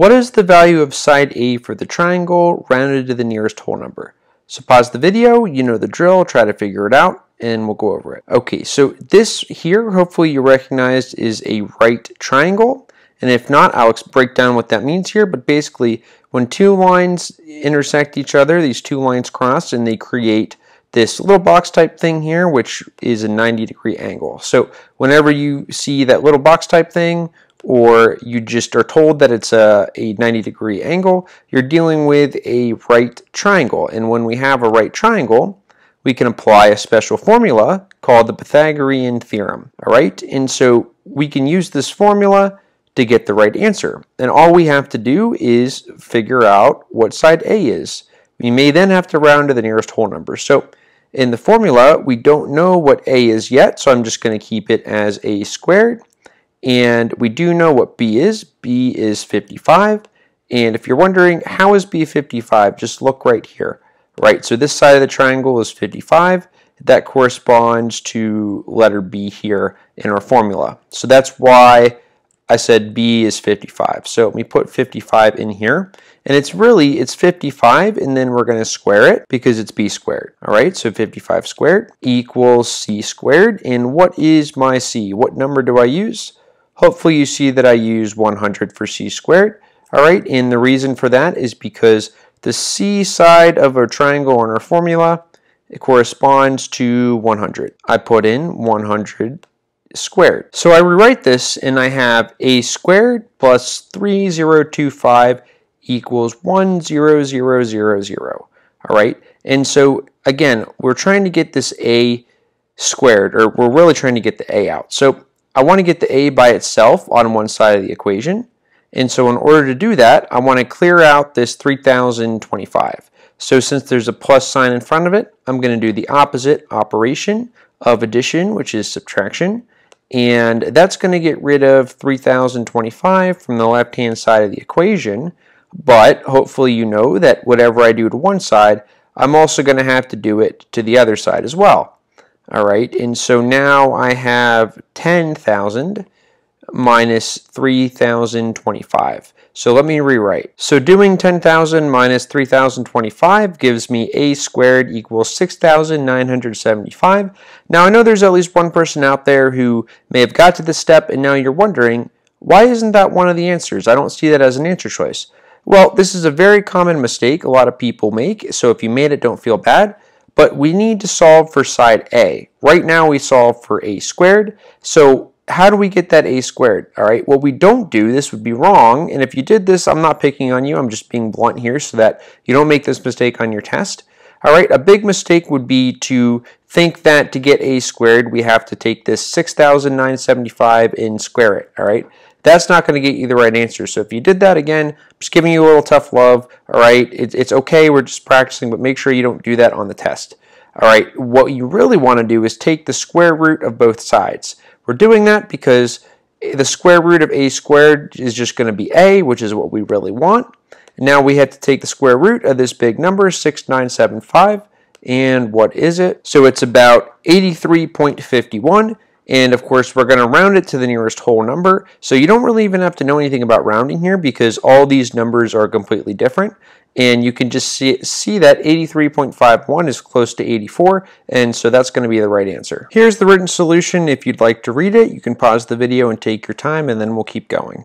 What is the value of side A for the triangle rounded to the nearest whole number? So pause the video, you know the drill, try to figure it out, and we'll go over it. Okay, so this here, hopefully you recognized, is a right triangle. And if not, I'll break down what that means here. But basically, when two lines intersect each other, these two lines cross and they create this little box type thing here, which is a 90 degree angle. So whenever you see that little box type thing, or you just are told that it's a, a 90 degree angle, you're dealing with a right triangle. And when we have a right triangle, we can apply a special formula called the Pythagorean theorem. All right, and so we can use this formula to get the right answer. And all we have to do is figure out what side A is. We may then have to round to the nearest whole number. So in the formula, we don't know what A is yet, so I'm just going to keep it as A squared. And we do know what B is. B is 55. And if you're wondering, how is B 55? Just look right here. Right, so this side of the triangle is 55. That corresponds to letter B here in our formula. So that's why I said B is 55. So we put 55 in here. And it's really, it's 55, and then we're going to square it because it's b squared. All right, so 55 squared equals c squared. And what is my c? What number do I use? Hopefully you see that I use 100 for c squared. All right, and the reason for that is because the c side of a triangle in our formula it corresponds to 100. I put in 100 squared. So I rewrite this and I have a squared plus 3025 equals 10000. All right, and so again, we're trying to get this a squared, or we're really trying to get the a out. So I want to get the a by itself on one side of the equation. And so in order to do that, I want to clear out this 3025. So since there's a plus sign in front of it, I'm going to do the opposite operation of addition, which is subtraction. And that's going to get rid of 3025 from the left-hand side of the equation. But hopefully you know that whatever I do to one side, I'm also going to have to do it to the other side as well. All right, and so now I have 10,000 minus 3,025. So let me rewrite. So doing 10,000 minus 3,025 gives me a squared equals 6,975. Now I know there's at least one person out there who may have got to this step and now you're wondering, why isn't that one of the answers? I don't see that as an answer choice. Well, this is a very common mistake a lot of people make, so if you made it, don't feel bad but we need to solve for side A. Right now we solve for a squared, so how do we get that a squared? All right, what we don't do, this would be wrong, and if you did this, I'm not picking on you, I'm just being blunt here so that you don't make this mistake on your test. All right, a big mistake would be to think that to get a squared, we have to take this 6,975 and square it, all right? That's not going to get you the right answer. So if you did that again, I'm just giving you a little tough love. All right, it's, it's okay. We're just practicing, but make sure you don't do that on the test. All right, what you really want to do is take the square root of both sides. We're doing that because the square root of a squared is just going to be a, which is what we really want. Now we have to take the square root of this big number, 6975, and what is it? So it's about 83.51. And of course, we're going to round it to the nearest whole number. So you don't really even have to know anything about rounding here because all these numbers are completely different. And you can just see, see that 83.51 is close to 84, and so that's going to be the right answer. Here's the written solution. If you'd like to read it, you can pause the video and take your time, and then we'll keep going.